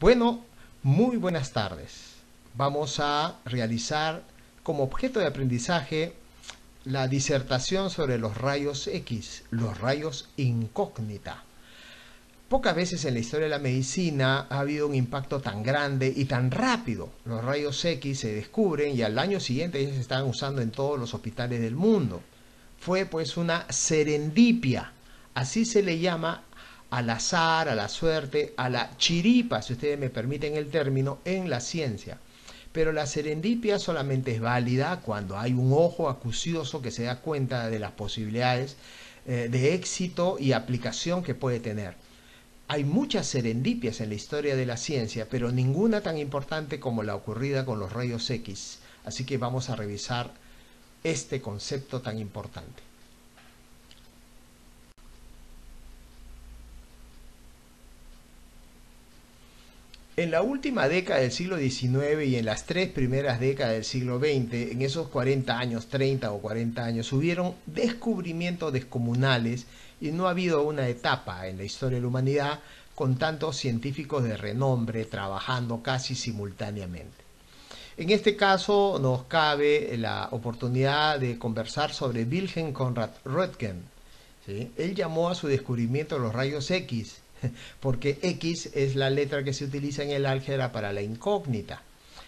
Bueno, muy buenas tardes. Vamos a realizar como objeto de aprendizaje la disertación sobre los rayos X, los rayos incógnita. Pocas veces en la historia de la medicina ha habido un impacto tan grande y tan rápido. Los rayos X se descubren y al año siguiente ya se están usando en todos los hospitales del mundo. Fue pues una serendipia, así se le llama al azar, a la suerte, a la chiripa, si ustedes me permiten el término, en la ciencia. Pero la serendipia solamente es válida cuando hay un ojo acucioso que se da cuenta de las posibilidades eh, de éxito y aplicación que puede tener. Hay muchas serendipias en la historia de la ciencia, pero ninguna tan importante como la ocurrida con los rayos X. Así que vamos a revisar este concepto tan importante. En la última década del siglo XIX y en las tres primeras décadas del siglo XX, en esos 40 años, 30 o 40 años, hubieron descubrimientos descomunales y no ha habido una etapa en la historia de la humanidad con tantos científicos de renombre trabajando casi simultáneamente. En este caso nos cabe la oportunidad de conversar sobre Wilhelm Conrad Röntgen. Él llamó a su descubrimiento los rayos X porque X es la letra que se utiliza en el álgebra para la incógnita,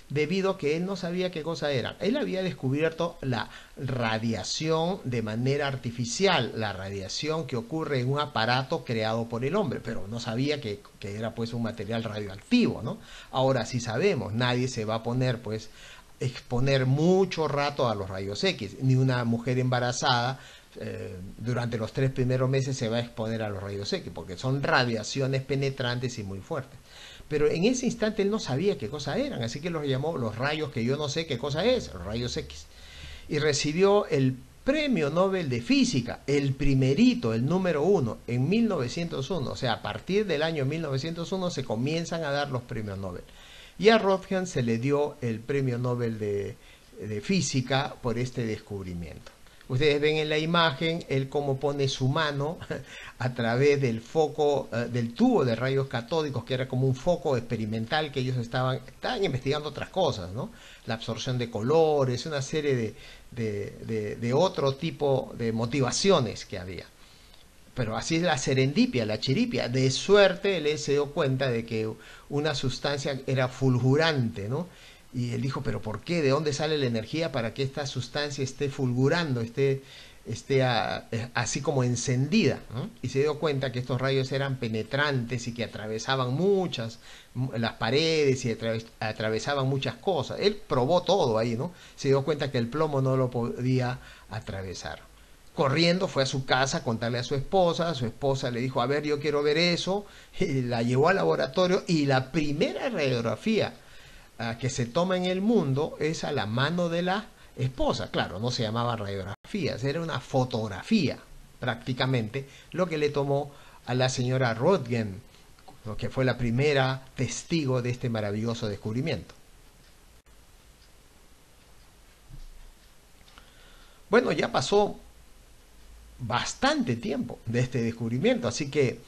debido a que él no sabía qué cosa era. Él había descubierto la radiación de manera artificial, la radiación que ocurre en un aparato creado por el hombre, pero no sabía que, era pues un material radioactivo, ¿no? Ahora sí sabemos, nadie se va a poner pues exponer mucho rato a los rayos X, ni una mujer embarazada eh, durante los tres primeros meses se va a exponer a los rayos X, porque son radiaciones penetrantes y muy fuertes. Pero en ese instante él no sabía qué cosa eran, así que los llamó los rayos que yo no sé qué cosa es, los rayos X. Y recibió el premio Nobel de Física, el primerito, el número uno, en 1901. O sea, a partir del año 1901 se comienzan a dar los premios Nobel. Y a Rothschild se le dio el premio Nobel de Física por este descubrimiento. Ustedes ven en la imagen él cómo pone su mano a través del foco, eh, del tubo de rayos catódicos, que era como un foco experimental que ellos estaban, estaban investigando otras cosas, ¿no? La absorción de colores, una serie de, de otro tipo de motivaciones que había. Pero así es la serendipia, la chiripia. De suerte él se dio cuenta de que una sustancia era fulgurante, ¿no? Y él dijo, pero ¿por qué? ¿De dónde sale la energía para que esta sustancia esté fulgurando, esté, esté eh, así como encendida? Y se dio cuenta que estos rayos eran penetrantes y que atravesaban muchas, las paredes y atravesaban muchas cosas. Él probó todo ahí, ¿no? Se dio cuenta que el plomo no lo podía atravesar. Corriendo fue a su casa a contarle a su esposa, su esposa le dijo, a ver, yo quiero ver eso, y la llevó al laboratorio y la primera radiografía que se toma en el mundo es a la mano de la esposa. Claro, no se llamaba radiografías, era una fotografía prácticamente lo que le tomó a la señora Rodgen, que fue la primera testigo de este maravilloso descubrimiento. Bueno, ya pasó bastante tiempo de este descubrimiento, así que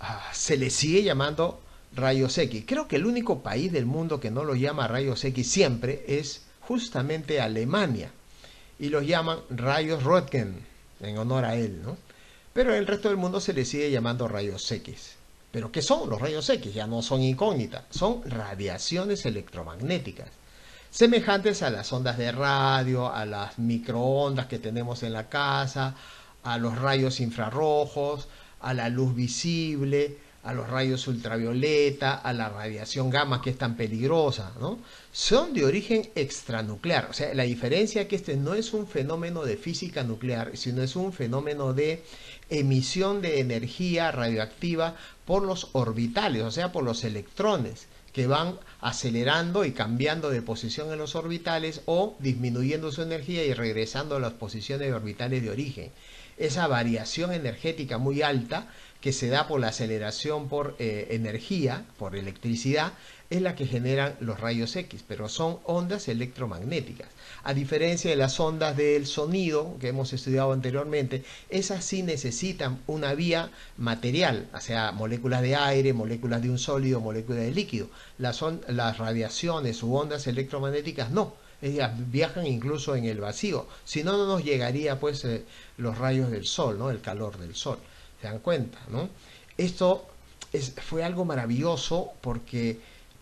ah, se le sigue llamando rayos X. Creo que el único país del mundo que no lo llama rayos X siempre es justamente Alemania. Y los llaman rayos Röntgen, en honor a él, ¿no? Pero en el resto del mundo se le sigue llamando rayos X. ¿Pero qué son los rayos X? Ya no son incógnitas, son radiaciones electromagnéticas, semejantes a las ondas de radio, a las microondas que tenemos en la casa, a los rayos infrarrojos, a la luz visible, a los rayos ultravioleta, a la radiación gamma que es tan peligrosa, ¿no? Son de origen extranuclear. O sea, la diferencia es que este no es un fenómeno de física nuclear, sino es un fenómeno de emisión de energía radioactiva por los orbitales, o sea, por los electrones que van acelerando y cambiando de posición en los orbitales o disminuyendo su energía y regresando a las posiciones orbitales de origen. esa variación energética muy alta que se da por la aceleración por eh, energía, por electricidad, es la que generan los rayos X, pero son ondas electromagnéticas. A diferencia de las ondas del sonido que hemos estudiado anteriormente, esas sí necesitan una vía material, o sea, moléculas de aire, moléculas de un sólido, moléculas de líquido. Las, las radiaciones u ondas electromagnéticas no ellas viajan incluso en el vacío, si no, no nos llegaría pues eh, los rayos del sol, ¿no? el calor del sol, se dan cuenta, ¿no? Esto es, fue algo maravilloso porque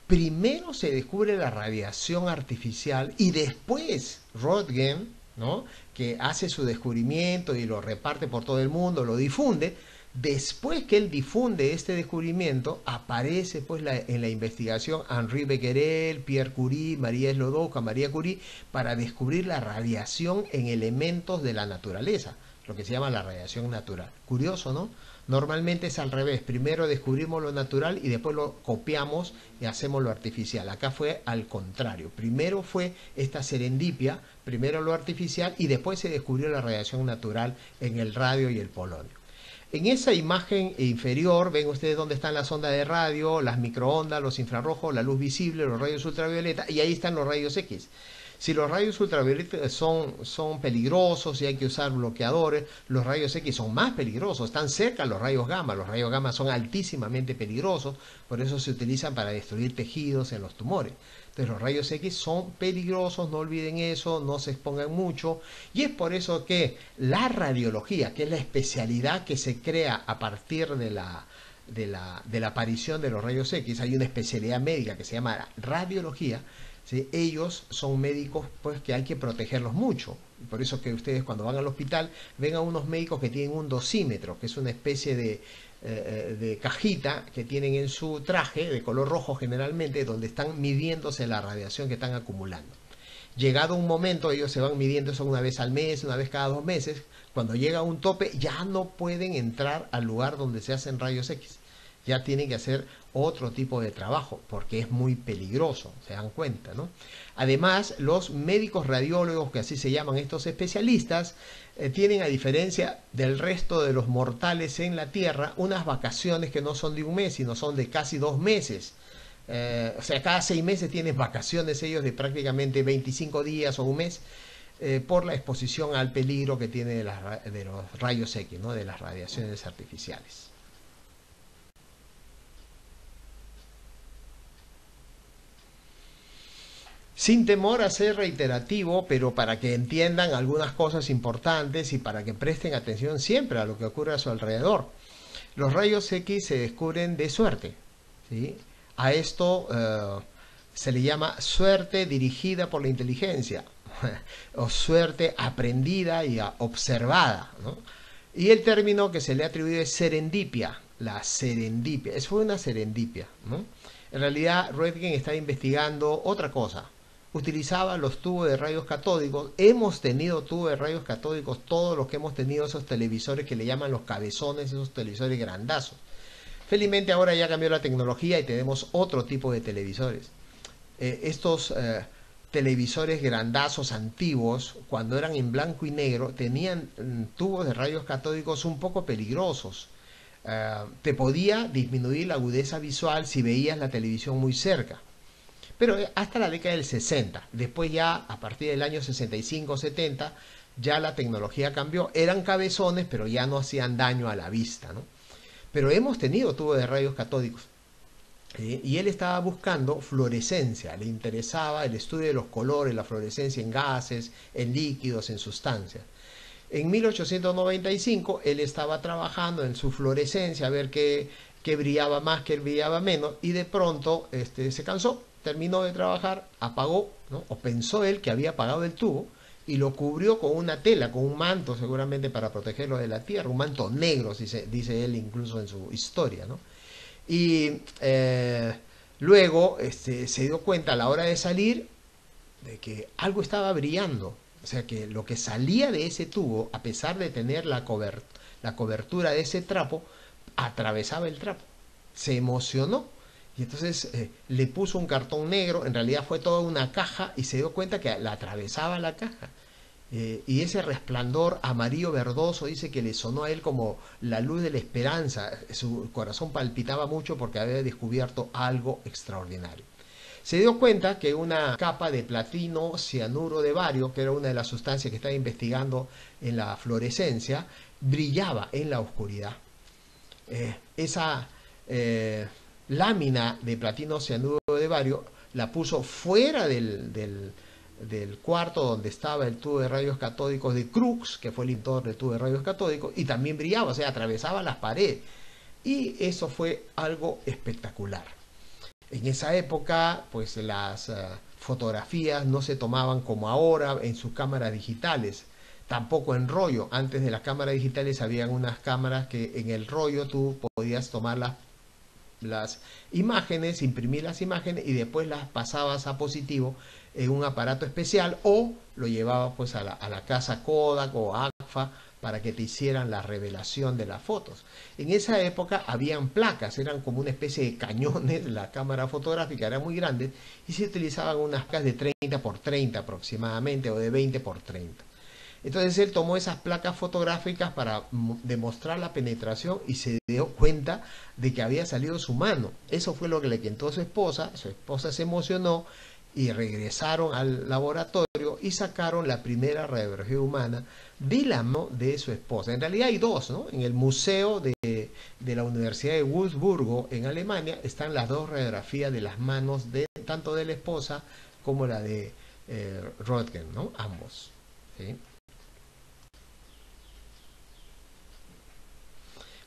primero se descubre la radiación artificial y después Röntgen, ¿no? que hace su descubrimiento y lo reparte por todo el mundo, lo difunde, Después que él difunde este descubrimiento, aparece pues en la investigación Henri Becquerel, Pierre Curie, María Slodowska, María Curie, para descubrir la radiación en elementos de la naturaleza, lo que se llama la radiación natural. Curioso, ¿no? Normalmente es al revés, primero descubrimos lo natural y después lo copiamos y hacemos lo artificial. Acá fue al contrario, primero fue esta serendipia, primero lo artificial y después se descubrió la radiación natural en el radio y el polonio. En esa imagen inferior ven ustedes dónde están las ondas de radio, las microondas, los infrarrojos, la luz visible, los rayos ultravioleta y ahí están los rayos X. Si los rayos ultravioleta son, son peligrosos y hay que usar bloqueadores, los rayos X son más peligrosos, están cerca los rayos gamma. Los rayos gamma son altísimamente peligrosos, por eso se utilizan para destruir tejidos en los tumores. Entonces los rayos X son peligrosos, no olviden eso, no se expongan mucho. Y es por eso que la radiología, que es la especialidad que se crea a partir de la, de la, de la aparición de los rayos X, hay una especialidad médica que se llama radiología, ellos son médicos pues que hay que protegerlos mucho. Por eso que ustedes cuando van al hospital ven a unos médicos que tienen un dosímetro, que es una especie de, eh, de cajita que tienen en su traje, de color rojo generalmente, donde están midiéndose la radiación que están acumulando. Llegado un momento, ellos se van midiendo eso una vez al mes, una vez cada dos meses. Cuando llega un tope, ya no pueden entrar al lugar donde se hacen rayos X. Ya tienen que hacer otro tipo de trabajo, porque es muy peligroso, se dan cuenta, ¿no? Además, los médicos radiólogos, que así se llaman estos especialistas, eh, tienen, a diferencia del resto de los mortales en la Tierra, unas vacaciones que no son de un mes, sino son de casi dos meses. Eh, o sea, cada seis meses tienen vacaciones ellos de prácticamente 25 días o un mes eh, por la exposición al peligro que tiene de, de los rayos X, ¿no? de las radiaciones artificiales. Sin temor a ser reiterativo, pero para que entiendan algunas cosas importantes y para que presten atención siempre a lo que ocurre a su alrededor. Los rayos X se descubren de suerte. ¿sí? A esto eh, se le llama suerte dirigida por la inteligencia o suerte aprendida y observada. Y el término que se le atribuye es serendipia, la serendipia. Eso fue una serendipia. En realidad, Röntgen está investigando otra cosa, utilizaba los tubos de rayos catódicos. Hemos tenido tubos de rayos catódicos, todos los que hemos tenido esos televisores que le llaman los cabezones, esos televisores grandazos. Felizmente ahora ya cambió la tecnología y tenemos otro tipo de televisores. Eh, estos eh, televisores grandazos antiguos, cuando eran en blanco y negro, tenían mm, tubos de rayos catódicos un poco peligrosos. Eh, te podía disminuir la agudeza visual si veías la televisión muy cerca pero hasta la década del 60. Después ya, a partir del año 65-70, ya la tecnología cambió. Eran cabezones, pero ya no hacían daño a la vista. ¿no? Pero hemos tenido tubos de rayos catódicos. ¿eh? y él estaba buscando fluorescencia, le interesaba el estudio de los colores, la fluorescencia en gases, en líquidos, en sustancias. En 1895 él estaba trabajando en su fluorescencia, a ver qué, qué brillaba más, qué brillaba menos, y de pronto este, se cansó terminó de trabajar, apagó, o pensó él que había apagado el tubo, y lo cubrió con una tela, con un manto seguramente para protegerlo de la tierra, un manto negro, dice, dice él incluso en su historia. ¿no? Y eh, luego este, se dio cuenta a la hora de salir de que algo estaba brillando, o sea que lo que salía de ese tubo, a pesar de tener la, la cobertura de ese trapo, atravesaba el trapo. Se emocionó y entonces eh, le puso un cartón negro, en realidad fue toda una caja y se dio cuenta que la atravesaba la caja. eh, y ese resplandor amarillo verdoso dice que le sonó a él como la luz de la esperanza. Su corazón palpitaba mucho porque había descubierto algo extraordinario. Se dio cuenta que una capa de platino cianuro de bario, que era una de las sustancias que estaba investigando en la fluorescencia, brillaba en la oscuridad. Eh, esa lámina de platino cianuro de bario la puso fuera del, del, cuarto donde estaba el tubo de rayos catódicos de Crookes, que fue el inventor del tubo de rayos catódicos, y también brillaba, o sea, atravesaba las paredes. Y eso fue algo espectacular. En esa época, pues las eh, fotografías no se tomaban como ahora en sus cámaras digitales, tampoco en rollo. Antes de las cámaras digitales habían unas cámaras que en el rollo tú podías tomar las imágenes, imprimir las imágenes y después las pasabas a positivo en un aparato especial o lo llevabas pues a la, a la casa Kodak o AGFA para que te hicieran la revelación de las fotos. En esa época habían placas, eran como una especie de cañones, la cámara fotográfica era muy grande y se utilizaban unas placas de 30 por 30 aproximadamente o de 20 por 30. Entonces él tomó esas placas fotográficas para demostrar la penetración y se dio cuenta de que había salido su mano. Eso fue lo que le quentó su esposa, su esposa se emocionó y regresaron al laboratorio y sacaron la primera radiografía humana de la mano de su esposa. En realidad hay dos, ¿no? En el museo de, la Universidad de Würzburgo en Alemania están las dos radiografías de las manos de tanto de la esposa como la de eh, Röntgen, ¿no? Ambos. ¿sí?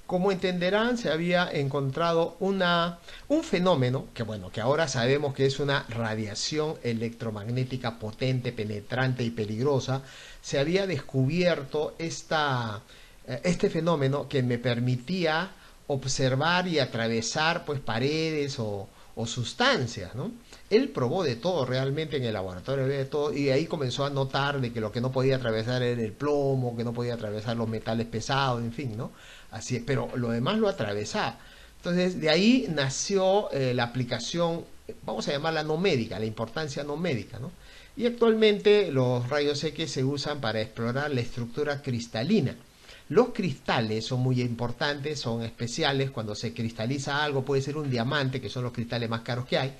Como entenderán, se había encontrado una, un fenómeno que, bueno, que ahora sabemos que es una radiación electromagnética potente, penetrante y peligrosa. Se había descubierto esta, eh, este fenómeno que me permitía observar y atravesar pues, paredes o, sustancias, ¿no? Él probó de todo realmente en el laboratorio, de todo, y ahí comenzó a notar de que lo que no podía atravesar era el plomo, que no podía atravesar los metales pesados, en fin, ¿no? Así pero lo demás lo atravesaba. Entonces, de ahí nació eh, la aplicación, vamos a llamarla no médica, la importancia no médica, ¿no? Y actualmente los rayos X se usan para explorar la estructura cristalina. Los cristales son muy importantes, son especiales. Cuando se cristaliza algo, puede ser un diamante, que son los cristales más caros que hay,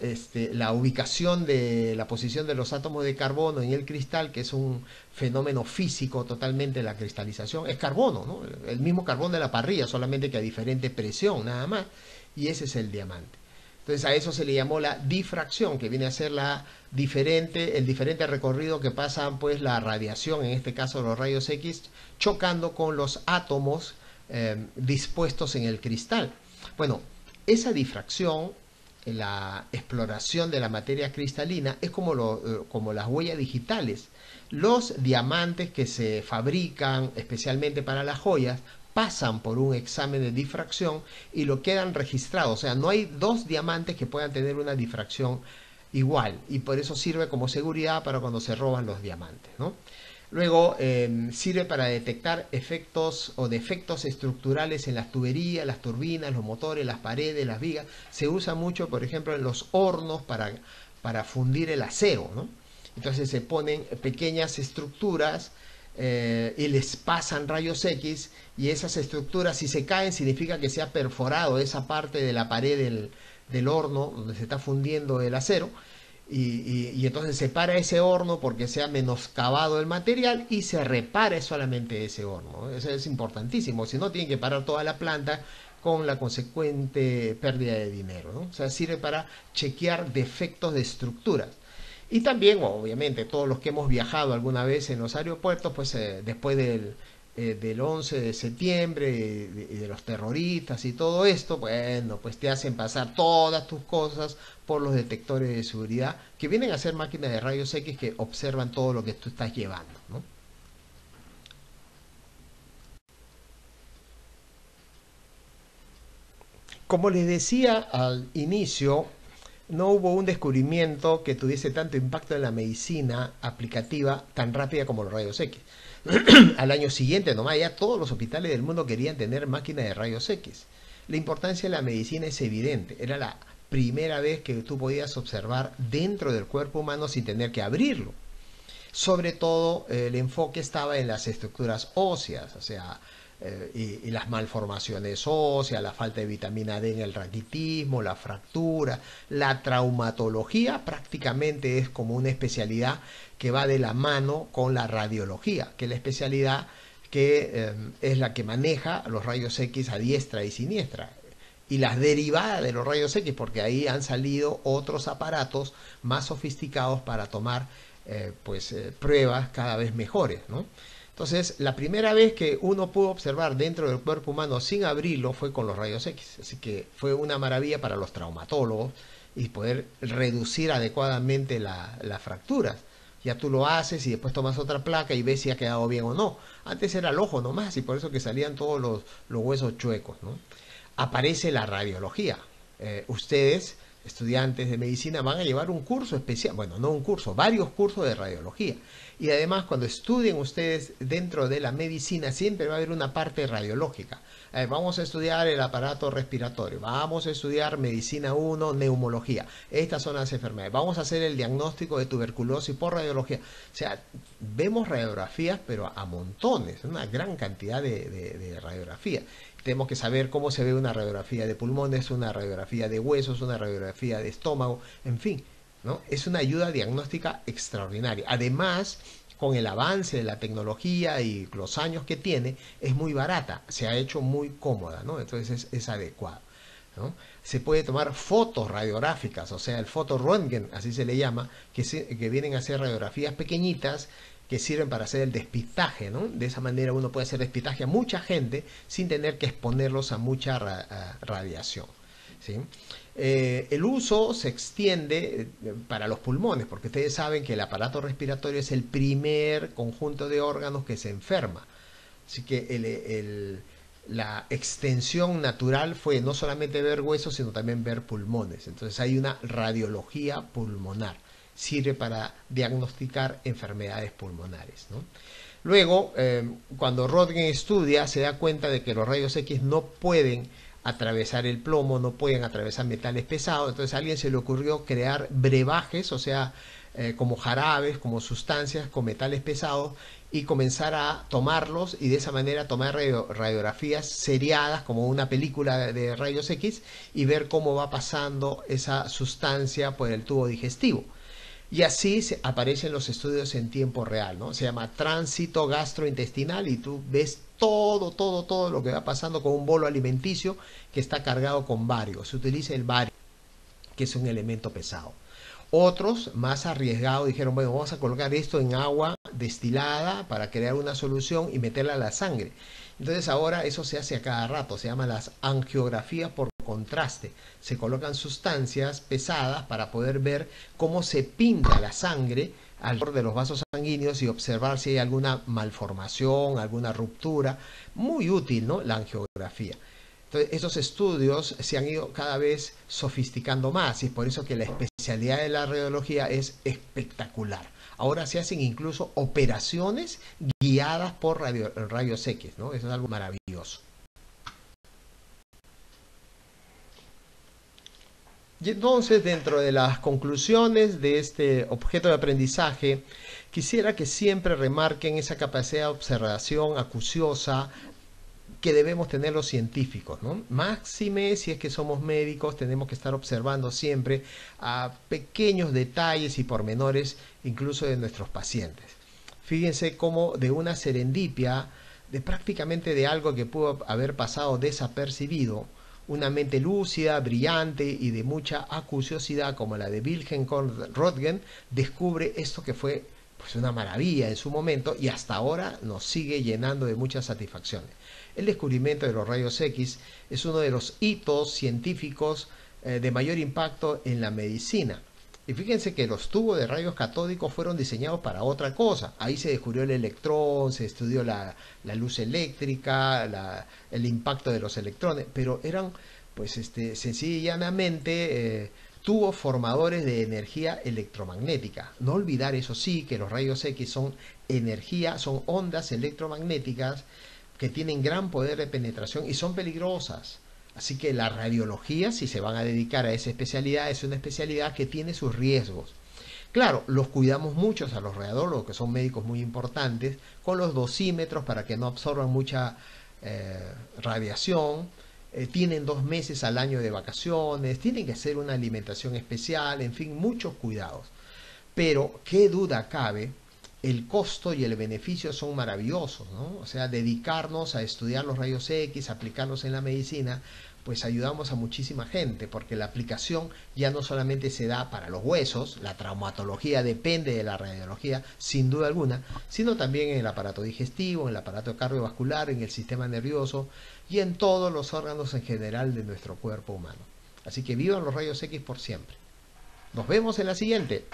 este, la ubicación de la posición de los átomos de carbono en el cristal, que es un fenómeno físico totalmente la cristalización, es carbono, el mismo carbón de la parrilla, solamente que a diferente presión nada más, y ese es el diamante. Entonces a eso se le llamó la difracción, que viene a ser la diferente, el diferente recorrido que pasa pues la radiación, en este caso los rayos X, chocando con los átomos eh, dispuestos en el cristal. Bueno, esa difracción la exploración de la materia cristalina es como, lo, eh, como las huellas digitales. Los diamantes que se fabrican especialmente para las joyas pasan por un examen de difracción y lo quedan registrados. O sea, no hay dos diamantes que puedan tener una difracción igual y por eso sirve como seguridad para cuando se roban los diamantes. ¿no? Luego em, sirve para detectar efectos o defectos estructurales en las tuberías, las turbinas, los motores, las paredes, las vigas. Se usa mucho, por ejemplo, en los hornos para, para fundir el acero. Entonces se ponen pequeñas estructuras eh, y les pasan rayos X y esas estructuras si se caen significa que se ha perforado esa parte de la pared del, del horno donde se está fundiendo el acero y, entonces se para ese horno porque se ha menoscabado el material y se repare solamente ese horno. Eso es importantísimo, si no tiene que parar toda la planta con la consecuente pérdida de dinero. O sea, sirve para chequear defectos de estructuras. Y también, obviamente, todos los que hemos viajado alguna vez en los aeropuertos, pues eh, después del, eh, del 11 de septiembre y de, los terroristas y todo esto, bueno, pues te hacen pasar todas tus cosas por los detectores de seguridad que vienen a ser máquinas de rayos X que observan todo lo que tú estás llevando. Como les decía al inicio, no hubo un descubrimiento que tuviese tanto impacto en la medicina aplicativa tan rápida como los rayos X. Al año siguiente, nomás ya todos los hospitales del mundo querían tener máquinas de rayos X. La importancia de la medicina es evidente. Era la primera vez que tú podías observar dentro del cuerpo humano sin tener que abrirlo. sobre todo el enfoque estaba en las estructuras óseas, o sea, eh, y, las malformaciones óseas, la falta de vitamina D en el raquitismo, la fractura, la traumatología prácticamente es como una especialidad que va de la mano con la radiología, que es la especialidad que eh, es la que maneja los rayos X a diestra y siniestra. Y las derivadas de los rayos X, porque ahí han salido otros aparatos más sofisticados para tomar eh, pues, pruebas cada vez mejores. ¿no? Entonces, la primera vez que uno pudo observar dentro del cuerpo humano sin abrirlo fue con los rayos X. Así que fue una maravilla para los traumatólogos y poder reducir adecuadamente las fracturas. Ya tú lo haces y después tomas otra placa y ves si ha quedado bien o no. Antes era el ojo nomás y por eso que salían todos los, huesos chuecos. ¿no? Aparece la radiología. Eh, ustedes, estudiantes de medicina, van a llevar un curso especial, bueno, no un curso, varios cursos de radiología. Y además, cuando estudien ustedes dentro de la medicina, siempre va a haber una parte radiológica. vamos a estudiar el aparato respiratorio, vamos a estudiar medicina 1, neumología. Estas son las enfermedades. Vamos a hacer el diagnóstico de tuberculosis por radiología. O sea, vemos radiografías, pero a montones, una gran cantidad de, de radiografías tenemos que saber cómo se ve una radiografía de pulmones, una radiografía de huesos, una radiografía de estómago, en fin. Es una ayuda diagnóstica extraordinaria. Además, con el avance de la tecnología y los años que tiene, es muy barata, se ha hecho muy cómoda, ¿no? Entonces es, adecuado. Se puede tomar fotos radiográficas, o sea, el fotoröntgen, así se le llama, que, que vienen a ser radiografías pequeñitas que sirven para hacer el despistaje, ¿no? De esa manera uno puede hacer despistaje a mucha gente sin tener que exponerlos a mucha radiación, ¿sí? Eh, el uso se extiende eh, para los pulmones, porque ustedes saben que el aparato respiratorio es el primer conjunto de órganos que se enferma. Así que la extensión natural fue no solamente ver huesos, sino también ver pulmones. Entonces hay una radiología pulmonar. Sirve para diagnosticar enfermedades pulmonares. Luego, eh, cuando Rodgen estudia, se da cuenta de que los rayos X no pueden atravesar el plomo, no pueden atravesar metales pesados. Entonces a alguien se le ocurrió crear brebajes, o sea, eh, como jarabes, como sustancias con metales pesados y comenzar a tomarlos y de esa manera tomar radiografías seriadas como una película de rayos X y ver cómo va pasando esa sustancia por el tubo digestivo. Y así aparecen los estudios en tiempo real, ¿no? Se llama tránsito gastrointestinal y tú ves todo, todo, todo lo que va pasando con un bolo alimenticio que está cargado con bario. Se utiliza el bario, que es un elemento pesado. Otros, más arriesgados, dijeron, bueno, vamos a colocar esto en agua destilada para crear una solución y meterla a la sangre. Entonces ahora eso se hace a cada rato, se llama las angiografías por contraste. Se colocan sustancias pesadas para poder ver cómo se pinta la sangre alrededor de los vasos sanguíneos y observar si hay alguna malformación, alguna ruptura. Muy útil, ¿no? La angiografía. Entonces, esos estudios se han ido cada vez sofisticando más y es por eso que la especialidad de la radiología es espectacular. Ahora se hacen incluso operaciones guiadas por rayos X, ¿no? Eso es algo maravilloso. Y entonces, dentro de las conclusiones de este objeto de aprendizaje, quisiera que siempre remarquen esa capacidad de observación acuciosa que debemos tener los científicos, ¿no? Máxime, si es que somos médicos, tenemos que estar observando siempre a pequeños detalles y pormenores, incluso de nuestros pacientes. Fíjense cómo de una serendipia, de prácticamente de algo que pudo haber pasado desapercibido, una mente lúcida, brillante y de mucha acuciosidad como la de Wilhelm Röntgen descubre esto que fue pues una maravilla en su momento y hasta ahora nos sigue llenando de muchas satisfacciones. El descubrimiento de los rayos X es uno de los hitos científicos eh, de mayor impacto en la medicina. Y fíjense que los tubos de rayos catódicos fueron diseñados para otra cosa. Ahí se descubrió el electrón, se estudió la, luz eléctrica, el impacto de los electrones, pero eran, pues, este, sencillamente eh, tubos formadores de energía electromagnética. No olvidar, eso sí, que los rayos X son energía, son ondas electromagnéticas que tienen gran poder de penetración y son peligrosas. Así que la radiología, si se van a dedicar a esa especialidad, es una especialidad que tiene sus riesgos. Claro, los cuidamos mucho a los radiólogos, que son médicos muy importantes, con los dosímetros para que no absorban mucha eh, radiación. Eh, tienen dos meses al año de vacaciones, tienen que hacer una alimentación especial, en fin, muchos cuidados. Pero, qué duda cabe, el costo y el beneficio son maravillosos, ¿no? O sea, dedicarnos a estudiar los rayos X, aplicarlos en la medicina, pues ayudamos a muchísima gente, porque la aplicación ya no solamente se da para los huesos, la traumatología depende de la radiología, sin duda alguna, sino también en el aparato digestivo, en el aparato cardiovascular, en el sistema nervioso y en todos los órganos en general de nuestro cuerpo humano. Así que vivan los rayos X por siempre. Nos vemos en la siguiente.